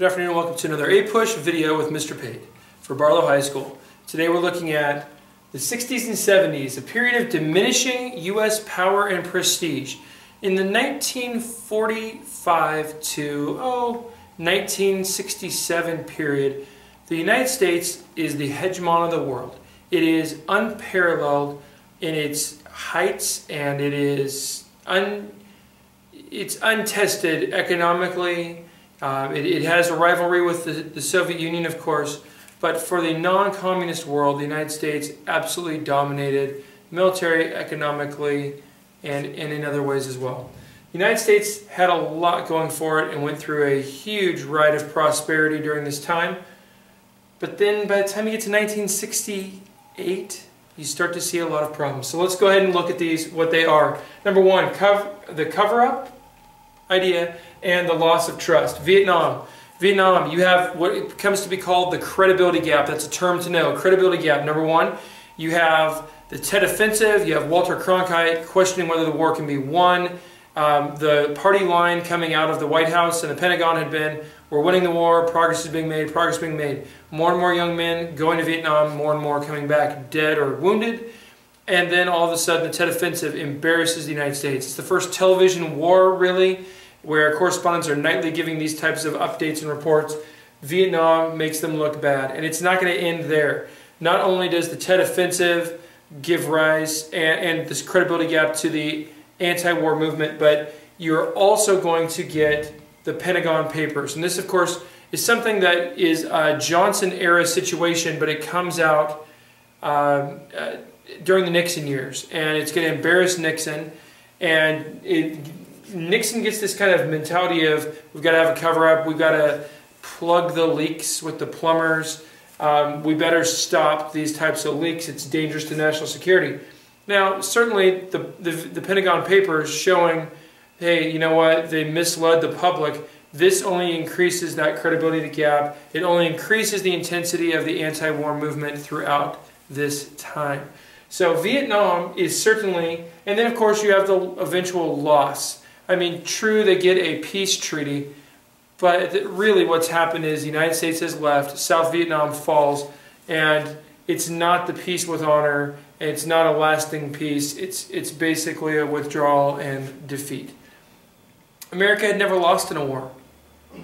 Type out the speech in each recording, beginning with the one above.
Good afternoon and welcome to another APUSH video with Mr. Pate for Barlow High School. Today we're looking at the 60s and 70s, a period of diminishing U.S. power and prestige. In the 1945 to, oh, 1967 period, the United States is the hegemon of the world. It is unparalleled in its heights and it is un, it's untested economically, uh, it, it, has a rivalry with the, the, Soviet Union, of course, but for the non-communist world, the United States absolutely dominated military, economically, and, and in other ways as well. The United States had a lot going for it and went through a huge ride of prosperity during this time. But then by the time you get to 1968, you start to see a lot of problems. So let's go ahead and look at these, what they are. Number one, cover, the cover-up idea and the loss of trust. Vietnam. Vietnam, you have what comes to be called the credibility gap. That's a term to know. Credibility gap. Number one, you have the Tet Offensive. You have Walter Cronkite questioning whether the war can be won. Um, the party line coming out of the White House and the Pentagon had been, we're winning the war, progress is being made, progress is being made. More and more young men going to Vietnam, more and more coming back dead or wounded. And then all of a sudden the Tet Offensive embarrasses the United States. It's the first television war, really, where correspondents are nightly giving these types of updates and reports. Vietnam makes them look bad. And it's not going to end there. Not only does the Tet Offensive give rise and, and this credibility gap to the anti-war movement, but you're also going to get the Pentagon Papers. And this, of course, is something that is a Johnson-era situation, but it comes out um, uh, during the Nixon years. And it's going to embarrass Nixon. And it Nixon gets this kind of mentality of we've got to have a cover up, we've got to plug the leaks with the plumbers, um, we better stop these types of leaks, it's dangerous to national security. Now, certainly the, the, the Pentagon Papers showing, hey, you know what, they misled the public. This only increases that credibility gap. It only increases the intensity of the anti-war movement throughout this time. So Vietnam is certainly, and then of course you have the eventual loss I mean, true, they get a peace treaty, but really what's happened is the United States has left, South Vietnam falls, and it's not the peace with honor, it's not a lasting peace, it's, it's basically a withdrawal and defeat. America had never lost in a war.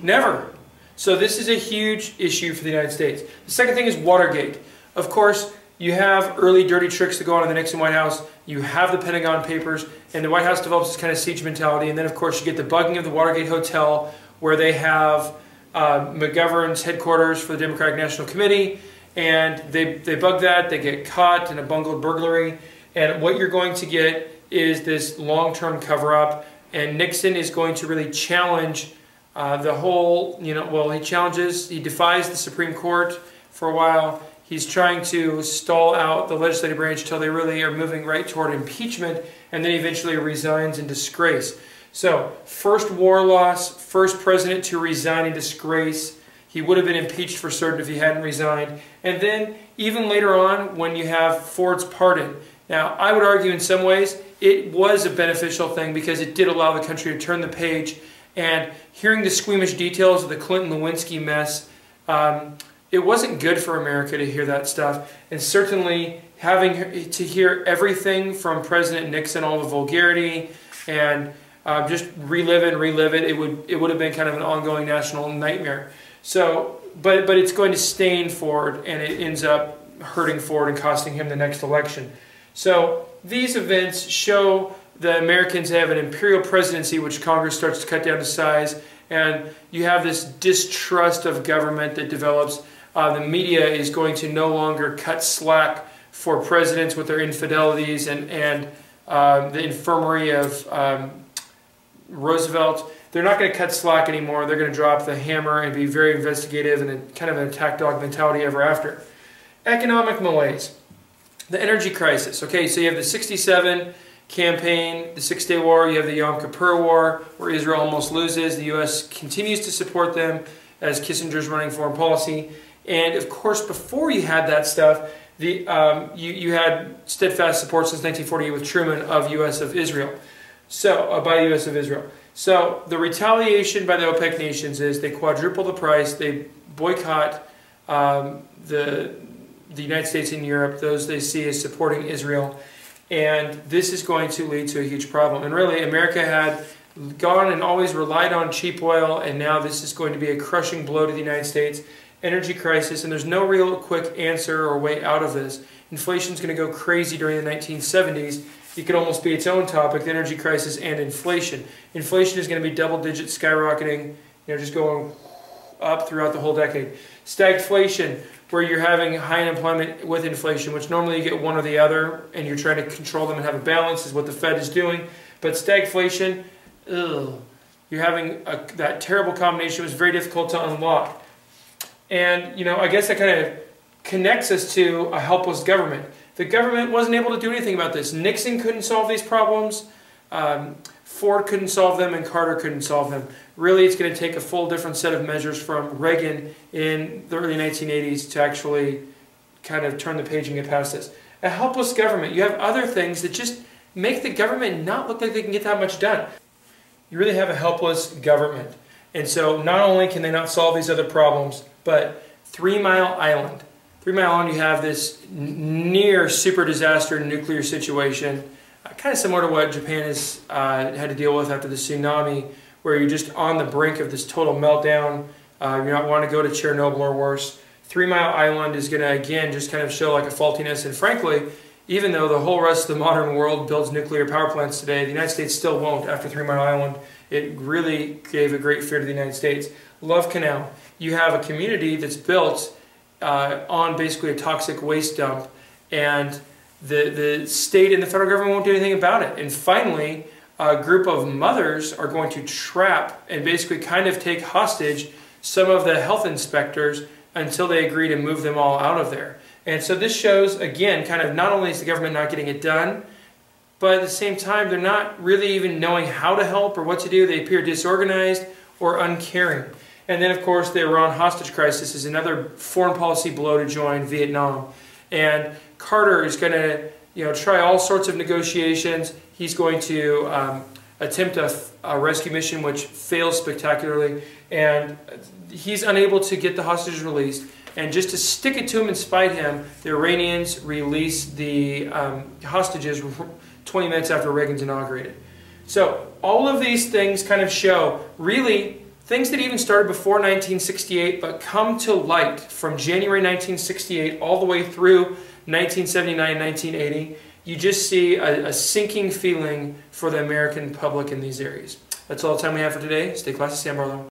Never. So this is a huge issue for the United States. The second thing is Watergate. Of course, you have early dirty tricks that go on in the Nixon White House. You have the Pentagon Papers, and the White House develops this kind of siege mentality. And then, of course, you get the bugging of the Watergate Hotel, where they have uh, McGovern's headquarters for the Democratic National Committee, and they, they bug that. They get caught in a bungled burglary. And what you're going to get is this long-term cover-up, and Nixon is going to really challenge uh, the whole, you know, well, he challenges, he defies the Supreme Court for a while, He's trying to stall out the legislative branch until they really are moving right toward impeachment and then eventually resigns in disgrace. So, first war loss, first president to resign in disgrace. He would have been impeached for certain if he hadn't resigned. And then, even later on, when you have Ford's pardon. Now, I would argue in some ways it was a beneficial thing because it did allow the country to turn the page. And hearing the squeamish details of the Clinton Lewinsky mess, um, it wasn't good for America to hear that stuff. And certainly having to hear everything from President Nixon, all the vulgarity, and uh, just relive it and relive it, it would, it would have been kind of an ongoing national nightmare. So, but, but it's going to stain Ford, and it ends up hurting Ford and costing him the next election. So these events show the Americans have an imperial presidency, which Congress starts to cut down to size, and you have this distrust of government that develops uh, the media is going to no longer cut slack for presidents with their infidelities and, and uh, the infirmary of um, Roosevelt. They're not going to cut slack anymore. They're going to drop the hammer and be very investigative and kind of an attack dog mentality ever after. Economic malaise. The energy crisis. Okay, so you have the 67 campaign, the Six Day War, you have the Yom Kippur War, where Israel almost loses. The U.S. continues to support them as Kissinger's running foreign policy. And of course, before you had that stuff, the, um, you, you had steadfast support since 1948 with Truman of U.S. of Israel. So, uh, by U.S. of Israel. So the retaliation by the OPEC nations is they quadruple the price, they boycott um, the the United States and Europe, those they see as supporting Israel, and this is going to lead to a huge problem. And really, America had gone and always relied on cheap oil, and now this is going to be a crushing blow to the United States. Energy crisis, and there's no real quick answer or way out of this. Inflation is going to go crazy during the 1970s. It could almost be its own topic, the energy crisis and inflation. Inflation is going to be double digit skyrocketing, you know, just going up throughout the whole decade. Stagflation, where you're having high unemployment with inflation, which normally you get one or the other, and you're trying to control them and have a balance, is what the Fed is doing. But stagflation, ugh, you're having a, that terrible combination. It was very difficult to unlock. And, you know, I guess that kind of connects us to a helpless government. The government wasn't able to do anything about this. Nixon couldn't solve these problems. Um, Ford couldn't solve them and Carter couldn't solve them. Really, it's going to take a full different set of measures from Reagan in the early 1980s to actually kind of turn the page and get past this. A helpless government. You have other things that just make the government not look like they can get that much done. You really have a helpless government. And so not only can they not solve these other problems, but Three Mile Island. Three Mile Island, you have this near super disaster nuclear situation kind of similar to what Japan has uh, had to deal with after the tsunami, where you're just on the brink of this total meltdown. Uh, you not want to go to Chernobyl or worse. Three Mile Island is going to again just kind of show like a faultiness, and frankly, even though the whole rest of the modern world builds nuclear power plants today, the United States still won't after Three Mile Island. It really gave a great fear to the United States. Love Canal. You have a community that's built uh, on basically a toxic waste dump, and the, the state and the federal government won't do anything about it. And finally, a group of mothers are going to trap and basically kind of take hostage some of the health inspectors until they agree to move them all out of there. And so this shows, again, kind of not only is the government not getting it done, but at the same time, they're not really even knowing how to help or what to do. They appear disorganized or uncaring. And then, of course, the Iran hostage crisis is another foreign policy blow to join Vietnam. And Carter is going to you know, try all sorts of negotiations. He's going to um, attempt a, a, rescue mission which fails spectacularly. And he's unable to get the hostages released. And just to stick it to him and spite him, the Iranians release the um, hostages 20 minutes after Reagan's inaugurated. So all of these things kind of show really things that even started before 1968 but come to light from January 1968 all the way through 1979, 1980, you just see a, a sinking feeling for the American public in these areas. That's all the time we have for today. Stay classy, Sam Barlow.